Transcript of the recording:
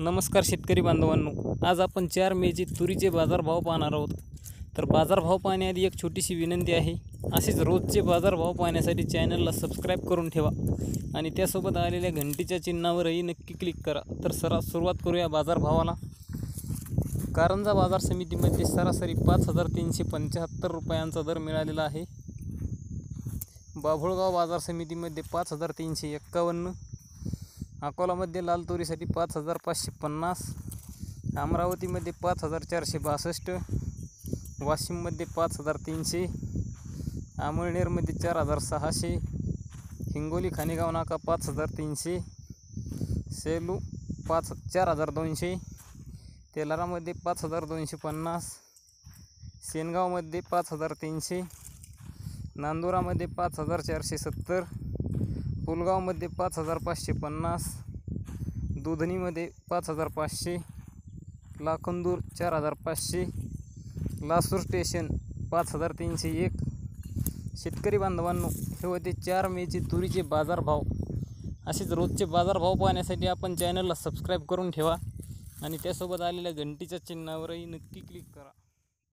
नमस्कार शेतकरी बांधवांनो. आज आपण चार मेचे तुरीचे बाजारभाव पाहणार आहोत. तर बाजारभाव पाहण्याआधी एक छोटीशी विनंती आहे. असेच रोजचे बाजारभाव पाहण्यासाठी चॅनलला सबस्क्राईब करून ठेवा आणि त्यासोबत आलेल्या घंटीच्या चिन्हावरही नक्की क्लिक करा. तर सरा सुरुवात करूया बाजारभावाला. कारंजा बाजार समितीमध्ये सरासरी पाच हजार तीनशे पंच्याहत्तर रुपयांचा दर मिळालेला आहे. बाभुळगाव बाजार समितीमध्ये पाच हजार तीनशे एक्कावन्न अकोलामध्ये लाल तुरीसाठी पाच हजार पाचशे पन्नास अमरावतीमध्ये पाच हजार चारशे बासष्ट वाशिममध्ये पाच हजार तीनशे अमळनेरमध्ये चार हजार सहाशे हिंगोली खानेगाव नाका पाच हजार तीनशे सेलू पाच चार हजार दोनशे तेलारामध्ये पाच हजार दोनशे पन्नास सेनगावमध्ये पाच हजार तीनशे नांदुरामध्ये पाच हजार चारशे सत्तर पुलगावमध्ये पाच हजार पाचशे पन्नास दुधनीमध्ये पाच हजार पाचशे लाखंदूर चार हजार पाचशे लासूर स्टेशन पाच हजार तीनशे एक शेतकरी बांधवांनो हे होते चार मेचे तुरीचे बाजारभाव. असेच रोजचे बाजारभाव पाहण्यासाठी आपण चॅनलला सबस्क्राईब करून ठेवा आणि त्यासोबत आलेल्या घंटीच्या चिन्हावरही नक्की क्लिक करा.